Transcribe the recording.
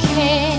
care.